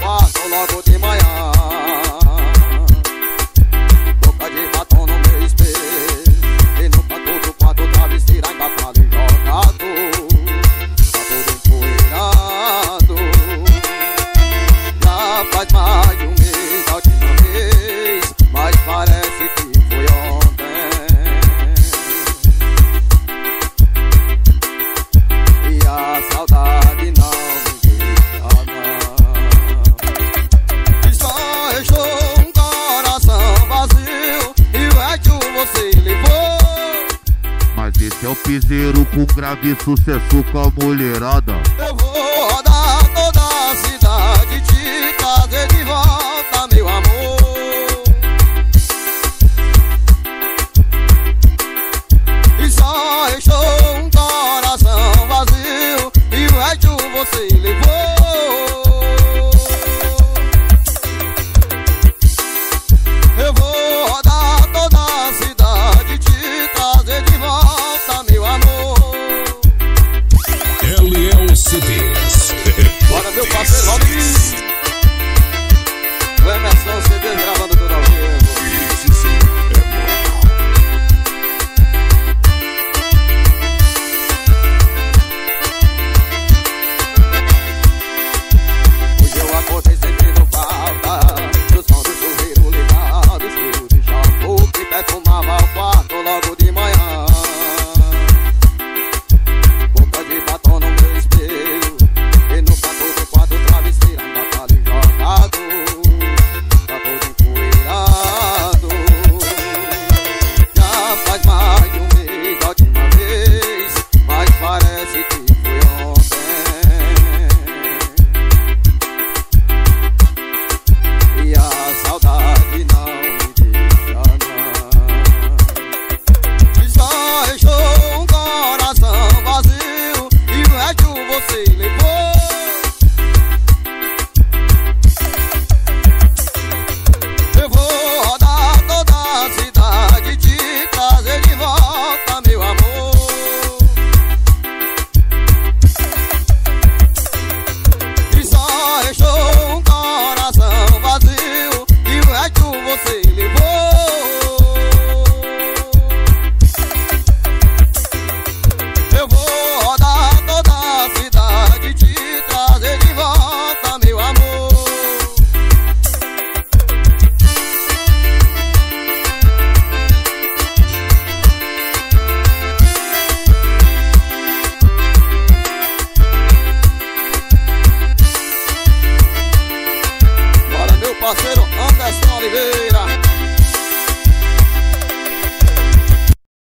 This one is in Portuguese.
Passam logo de manhã. piseiro com grave sucesso com a mulherada. Eu vou rodar toda a cidade, te trazer de volta. parceiro Anderson Oliveira